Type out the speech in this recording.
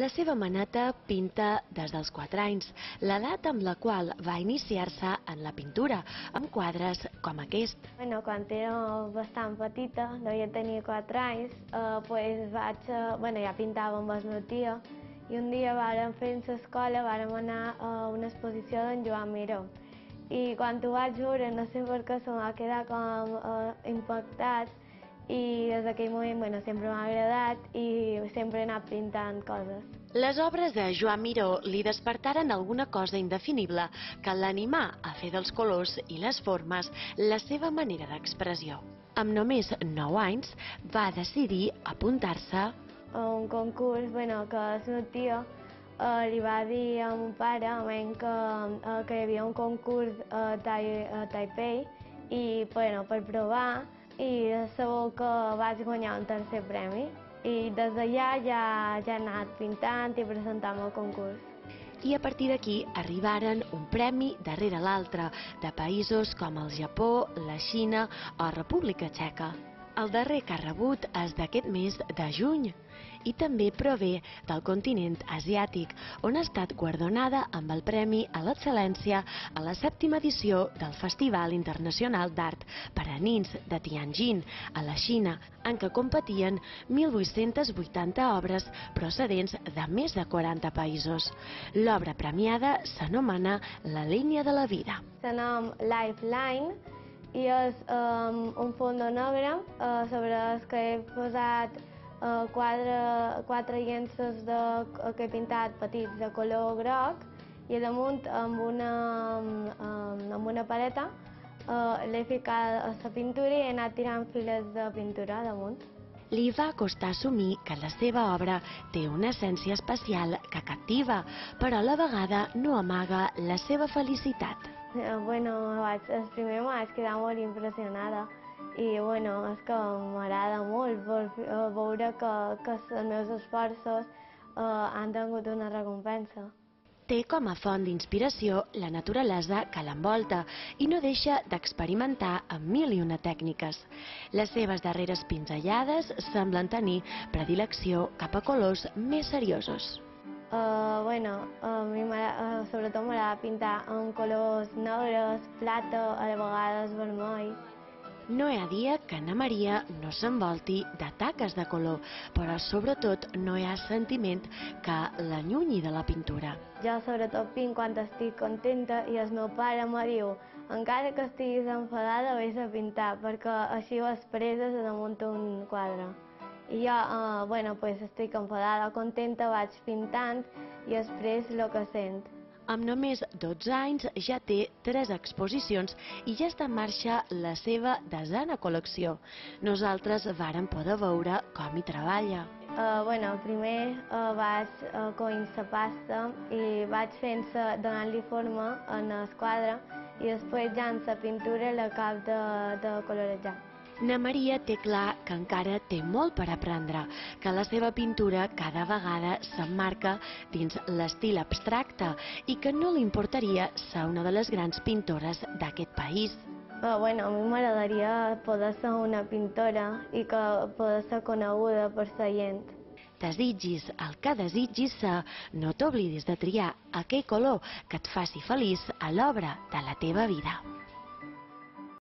La seva maneta pinta des dels 4 anys, l'edat amb la qual va iniciar-se en la pintura, amb quadres com aquest. Bueno, quan era bastant petita, devia tenir 4 anys, eh, pues vaig, eh, bueno, ja pintava amb el meu tio, i un dia vàrem fer en l'escola, vàrem anar a una exposició d'en Joan Miró. I quan ho vaig veure, no sé per què se m'ha quedat com eh, impactat, i des d'aquell moment bueno, sempre m'ha agradat i sempre he anat pintant coses. Les obres de Joan Miró li despertaren alguna cosa indefinible que l'animà a fer dels colors i les formes la seva manera d'expressió. Amb només 9 anys va decidir apuntar-se a un concurs bueno, que tio eh, li va dir a mon pare a que, eh, que hi havia un concurs a, tai, a Taipei i bueno, per provar i segur que vaig guanyar un tercer premi. I des d'allà ja, ja he anat pintant i presentant el concurs. I a partir d'aquí arribaren un premi darrere l'altre de països com el Japó, la Xina o República Txeca. El darrer que ha rebut és d'aquest mes de juny i també prové del continent asiàtic, on ha estat guardonada amb el Premi a l'Excel·lència a la sèptima edició del Festival Internacional d'Art per a Nins de Tianjin, a la Xina, en què competien 1.880 obres procedents de més de 40 països. L'obra premiada s'anomena La línia de la vida. Se nom Lifeline i és um, un negre uh, sobre el que he posat uh, quatre, quatre llenços de, que he pintat petits de color groc i damunt amb una, um, amb una paleta uh, l'he ficat a la pintura i he anat tirant files de pintura damunt. Li va costar assumir que la seva obra té una essència especial que captiva, però a la vegada no amaga la seva felicitat. Eh, bueno, vaig, el primer vaig quedar molt impressionada i bueno, és que m'agrada molt veure que, que els meus esforços eh, han tingut una recompensa. Té com a font d'inspiració la naturalesa que l'envolta i no deixa d'experimentar amb mil i una tècniques. Les seves darreres pinzellades semblen tenir predilecció cap a colors més seriosos. Uh, bueno, a mi uh, sobretot m'agrada pintar amb colors negres, plata, a vegades vermell. No hi ha dia que Anna Maria no s'envolti de taques de color, però sobretot no hi ha sentiment que l'allunyi de la pintura. Jo sobretot pinc quan estic contenta i el meu pare me diu encara que estiguis enfadada vés a pintar perquè així ho expresses damunt un quadre. I jo, uh, bueno, pues estic enfadada, contenta, vaig pintant i després el que sent. Amb només 12 anys ja té tres exposicions i ja està en marxa la seva desena col·lecció. Nosaltres vàrem poder veure com hi treballa. Uh, bueno, primer uh, vaig uh, coint la pasta i vaig fent donant-li forma en el quadre i després ja en la pintura l'acab de, de colorejar. Na Maria té clar que encara té molt per aprendre, que la seva pintura cada vegada s'emmarca dins l'estil abstracte i que no li importaria ser una de les grans pintores d'aquest país. Uh, bueno, a mi m'agradaria poder ser una pintora i que poder ser coneguda per la gent. Desitgis el que desitgis ser, no t'oblidis de triar aquell color que et faci feliç a l'obra de la teva vida.